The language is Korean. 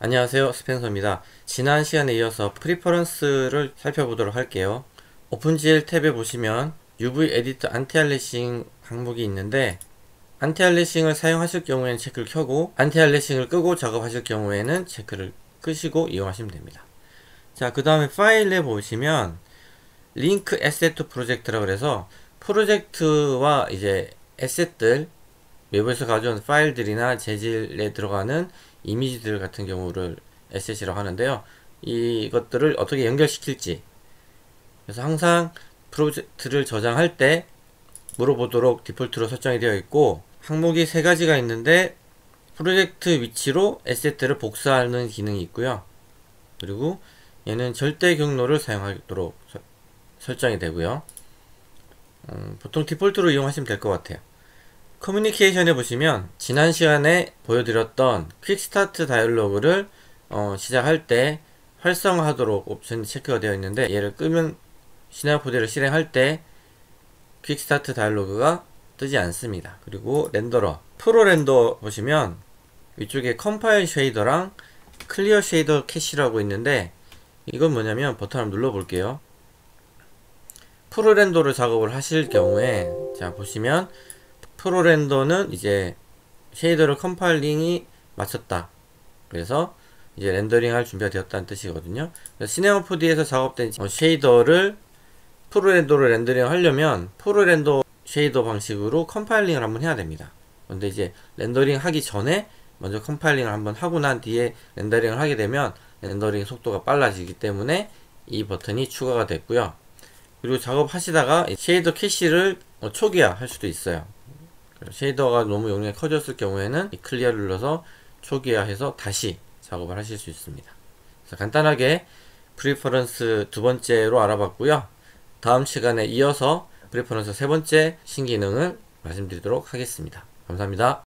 안녕하세요 스펜서입니다. 지난 시간에 이어서 preferences를 살펴보도록 할게요. OpenGL 탭에 보시면 UV 에디터 anti-aliasing 항목이 있는데 anti-aliasing을 사용하실 경우에는 체크를 켜고 anti-aliasing을 끄고 작업하실 경우에는 체크를 끄시고 이용하시면 됩니다. 자 그 다음에 파일에 보시면 link asset project라고 해서 프로젝트와 이제 asset들 외부에서 가져온 파일들이나 재질에 들어가는 이미지들 같은 경우를 에셋이라고 하는데요. 이것들을 어떻게 연결시킬지 그래서 항상 프로젝트를 저장할 때 물어보도록 디폴트로 설정이 되어 있고 항목이 세 가지가 있는데 프로젝트 위치로 에셋들을 복사하는 기능이 있고요. 그리고 얘는 절대 경로를 사용하도록 서, 설정이 되고요. 음, 보통 디폴트로 이용하시면 될 것 같아요. 커뮤니케이션에 보시면 지난 시간에 보여드렸던 quick start dialog를 어, 시작할 때 활성화하도록 옵션이 체크가 되어 있는데 얘를 끄면 Cinema 4D를 실행할 때 quick start dialog가 뜨지 않습니다. 그리고 renderer ProRender 보시면 위쪽에 compile shader랑 clear shader cache라고 있는데 이건 뭐냐면 버튼 한번 눌러 볼게요. ProRender를 작업을 하실 경우에 자 보시면 ProRender는 이제 shader를 compiling이 마쳤다. 그래서 이제 렌더링 할 준비가 되었다는 뜻이거든요. 시네마 4D에서 작업된 쉐이더를 프로렌더로 렌더링 하려면 ProRender shader 방식으로 compiling을 한번 해야 됩니다. 근데 이제 렌더링 하기 전에 먼저 compiling을 한번 하고 난 뒤에 렌더링을 하게 되면 렌더링 속도가 빨라지기 때문에 이 버튼이 추가가 됐고요. 그리고 작업하시다가 shader cache를 초기화 할 수도 있어요. shader가 너무 용량이 커졌을 경우에는 이 clear를 눌러서 초기화해서 다시 작업을 하실 수 있습니다. 그래서 간단하게 preferences 두 번째로 알아봤고요. 다음 시간에 이어서 preferences 세 번째 신기능을 말씀드리도록 하겠습니다. 감사합니다.